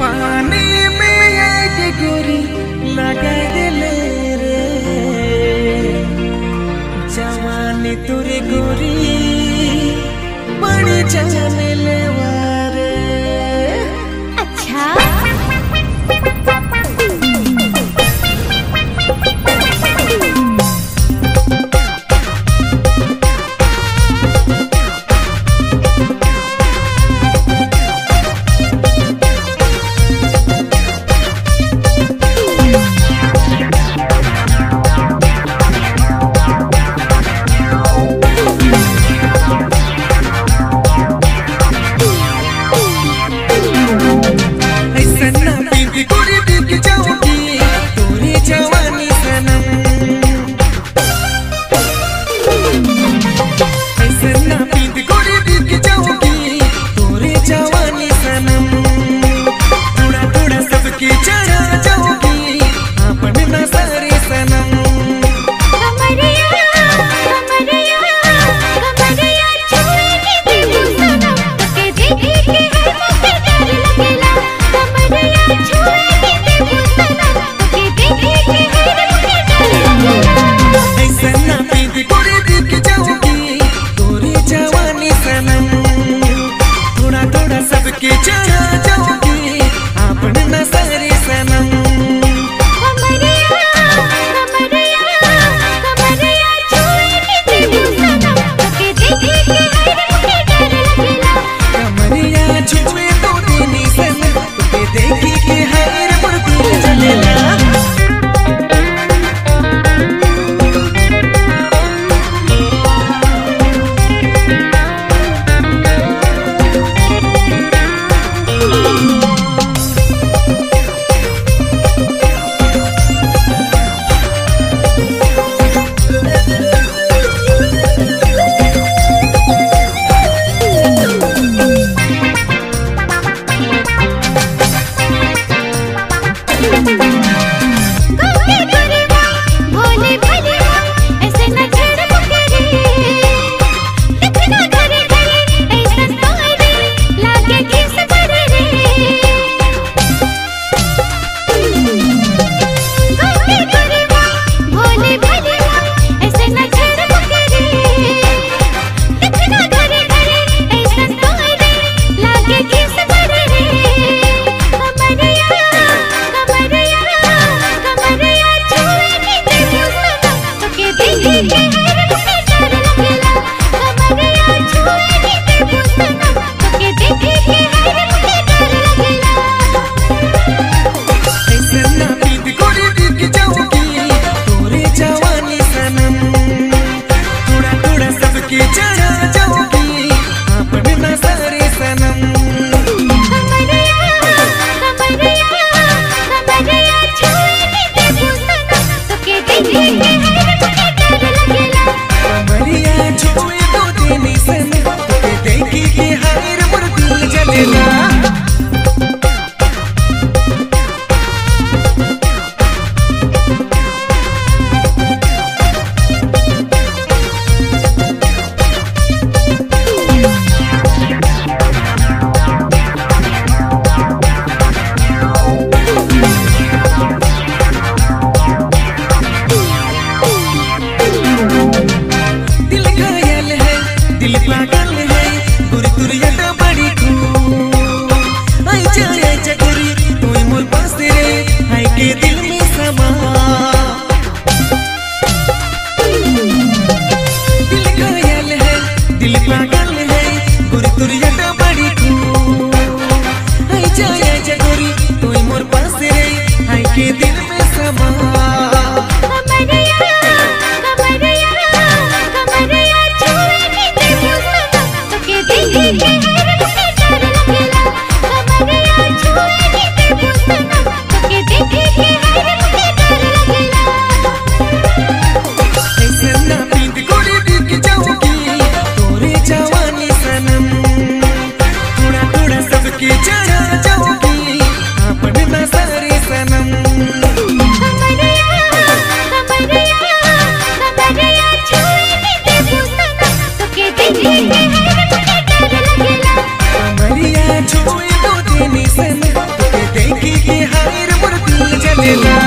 पानी में एक गोरी लगा दिले रे जवानी तुरी गोरी बड़ी जाने लेवा सबके चलो You kitchen. Feliz Navidad. देला।